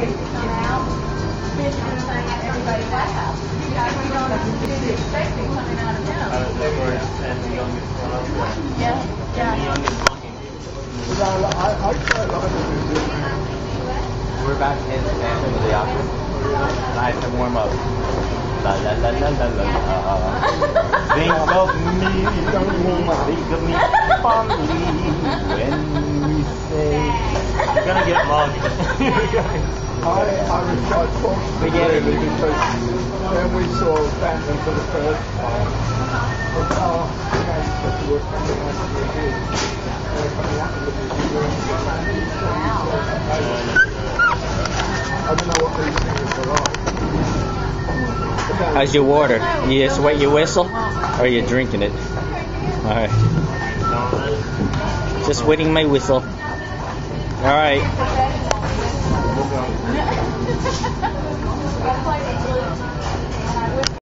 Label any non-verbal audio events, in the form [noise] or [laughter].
days to come out, finish everything, and everybody laugh. You know, we don't really expect it coming out of I him. was first and the youngest one them. Yeah, The yeah. youngest I, I, I museum. We're about to hit the of the Opera. Nice and warm up. La la la la la la. Think of me, think of me fondly when. You're gonna get mugged. [laughs] I, I was quite fortunate We get it. really because when we saw Phantom for the first time, the car to us coming out of the. They were coming out of the. I don't know what these things are like. How's your water? You just wet your whistle? Or are you drinking it? Alright. Just wetting my whistle. Alright. [laughs]